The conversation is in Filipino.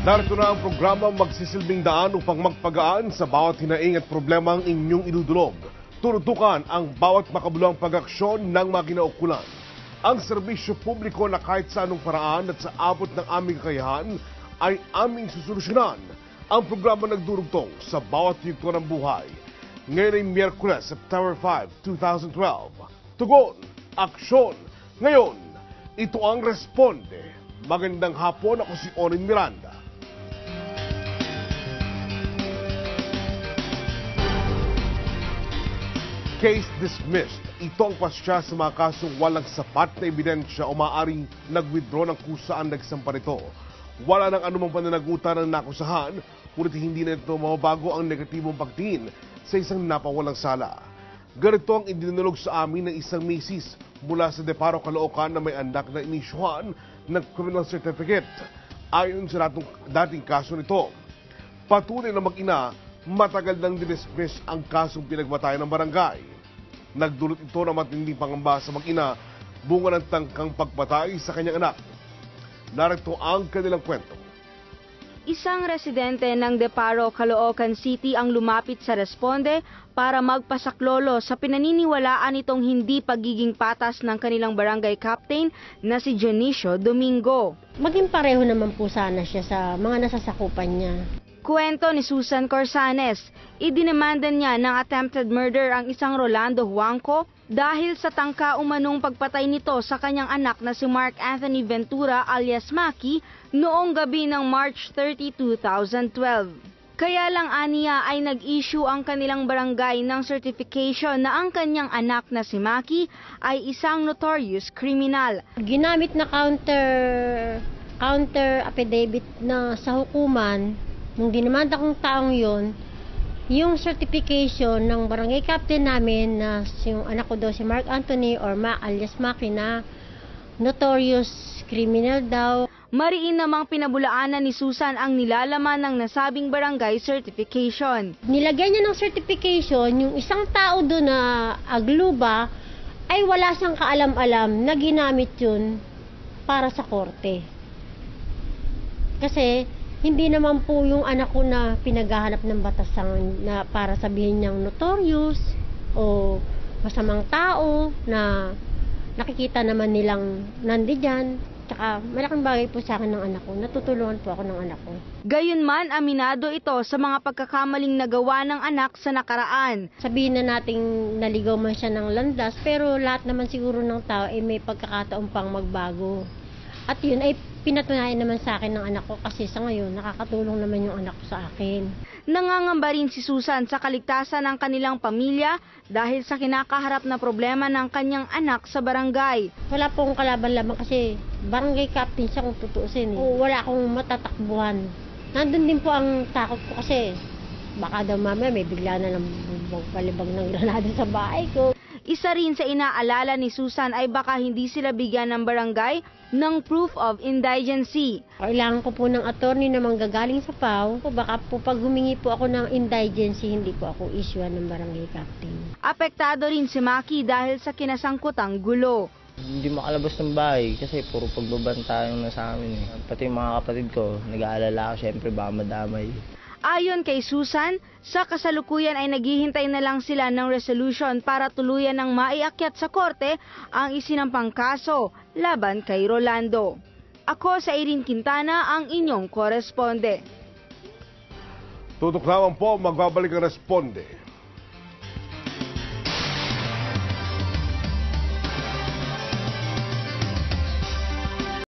Narito na ang programa magsisilbing daan upang magpagaan sa bawat hinaing at problemang inyong idudulog. Turutukan ang bawat makabuluhang pag-aksyon ng mga kinaukulan. Ang serbisyo publiko na kahit sa anong paraan at sa abot ng aming kakayahan ay aming susolusyonan. Ang programa nagdurugtong sa bawat yugto ng buhay. Ngayon ay Miyerkules, September 5, 2012. Tugon, aksyon. Ngayon, ito ang Responde. Magandang hapon, ako si Orin Miranda. Case dismissed. Ito ang pasya sa mga kasong walang sapat na ebidensya o maaaring nag-withdraw ng kusaan nagsampa nito. Wala nang anumang pananagutan ng nakusahan, ngunit hindi na ito mababago ang negatibong pagtingin sa isang napawalang sala. Ganito ang idinulog sa amin ng isang misis mula sa Deparo, Caloocan na may anak na inisyuhan ng criminal certificate. Ayon sa datong, dating kaso nito, Patunay na mag-ina, matagal nang dinismiss ang kasong pinagbatayan ng barangay. Nagdulot ito ng matinding pangamba sa mag-ina, bunga ng tangkang pagpatay sa kanyang anak. Narito ang kanilang kwento. Isang residente ng Deparo, Caloocan City ang lumapit sa responde para magpasaklolo sa pinaniniwalaan itong hindi pagiging patas ng kanilang barangay captain na si Janicio Domingo. Maging pareho naman po sana siya sa mga nasasakupan niya. Kwento ni Susan Corsanes, idinimanda niya ng attempted murder ang isang Rolando Huangco dahil sa tangka umanong pagpatay nito sa kanyang anak na si Mark Anthony Ventura alias Maki noong gabi ng March 30, 2012. Kaya lang aniya ay nag-issue ang kanilang barangay ng certification na ang kanyang anak na si Maki ay isang notorious criminal. Ginamit na counter counter affidavit na sa hukuman nung dinamanda kong taong yon yung certification ng barangay captain namin na yung anak ko daw si Mark Anthony or Ma alias Maki na notorious criminal daw. Mariin namang pinabulaanan ni Susan ang nilalaman ng nasabing barangay certification. Nilagyan niya ng certification yung isang tao doon na agluba ay wala siyang kaalam-alam na ginamit yun para sa korte. Kasi hindi naman po yung anak ko na pinaghahanap ng batasan na para sabihin niyang notorious o masamang tao na nakikita naman nilang nandiyan. Tsaka malaking bagay po sa akin ng anak ko. Natutulungan po ako ng anak ko. Gayunman, aminado ito sa mga pagkakamaling nagawa ng anak sa nakaraan. Sabihin na nating naligaw man siya ng landas, pero lahat naman siguro ng tao ay may pagkakataon pang magbago. At yun ay pinatunayan naman sa akin ng anak ko kasi sa ngayon nakakatulong naman yung anak ko sa akin. Nangangamba rin si Susan sa kaligtasan ng kanilang pamilya dahil sa kinakaharap na problema ng kanyang anak sa barangay. Wala po akong kalaban lamang kasi barangay captain siya kung tutuusin. Eh. O, wala akong matatakbuhan. Nandun din po ang takot ko kasi baka daw mamaya may bigla na lang palibag ng granada sa bahay ko. Isa rin sa inaalala ni Susan ay baka hindi sila bigyan ng barangay ng proof of indigency. Kailangan ko po ng attorney na manggagaling sa PAW. Baka po pag humingi po ako ng indigency, hindi po ako issue ng barangay captain. Apektado rin si Maki dahil sa kinasangkutang gulo. Hindi makalabas ng bahay kasi puro pagbabantayan na sa amin eh. Pati yung mga kapatid ko, nag-aalala ako syempre baka madamay. Ayon kay Susan, sa kasalukuyan ay naghihintay na lang sila ng resolution para tuluyan ng maiakyat sa korte ang isinampang kaso laban kay Rolando. Ako sa Irene Quintana ang inyong koresponde. Tutok naman po, magbabalik ang responde.